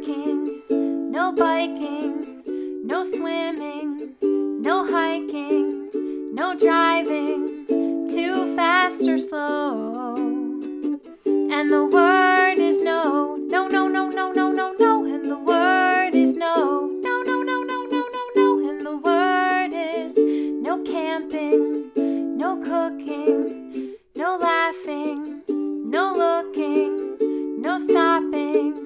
parking, no biking, no swimming, no hiking, no driving too fast or slow. And the word is no, no, no, no, no, no, no, no. And the word is no, no, no, no, no, no, no, no. And the word is no camping, no cooking, no laughing, no looking, no stopping,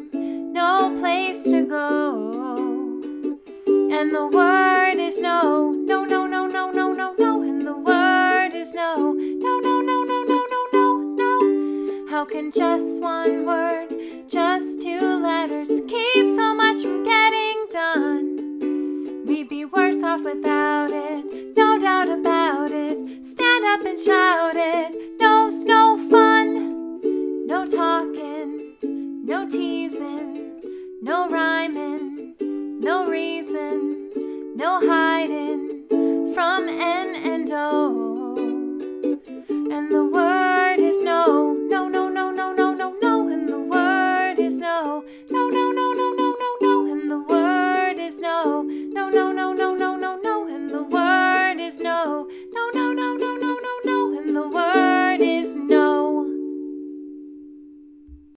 And the word is no, no, no, no, no, no, no, no. And the word is no, no, no, no, no, no, no, no, no. How can just one word, just two letters, keep so much from getting done? We'd be worse off without it, no doubt about it. Stand up and shout it. No's no fun, no talking, no teasing, no rhyming, no reason, know how